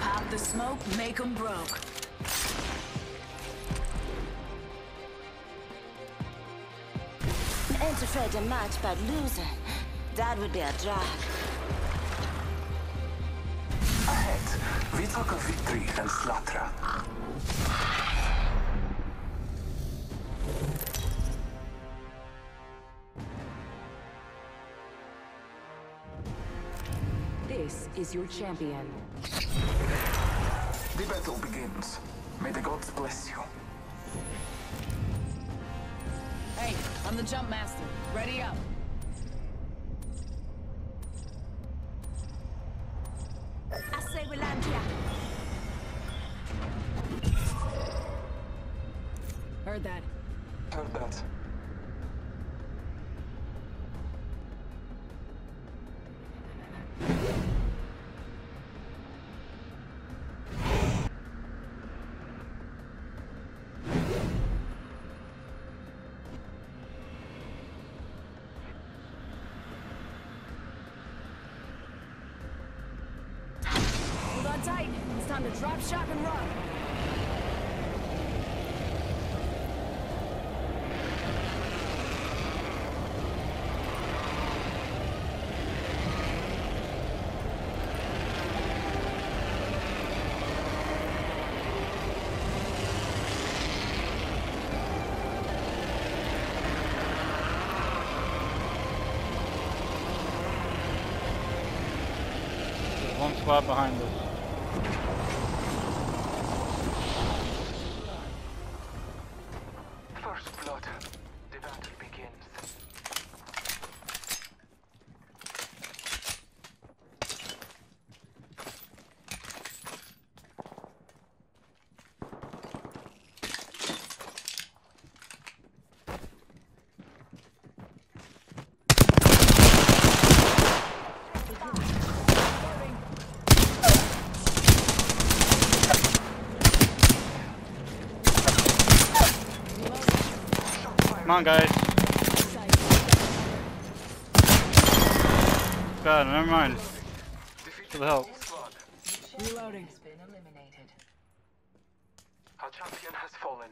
Pop the smoke, make 'em broke. afraid a match but losing. That would be a drag. Ahead, we talk of victory and slaughter. This is your champion. The battle begins. May the gods bless you. Hey, I'm the jump master. Ready up. I say we land here. Heard that. Heard that. Time to drop, shock, and run. One squad behind us. First blood. The battle begins. Come on, guys. God, never mind. For the help. Squad. Reloading. Our champion has fallen.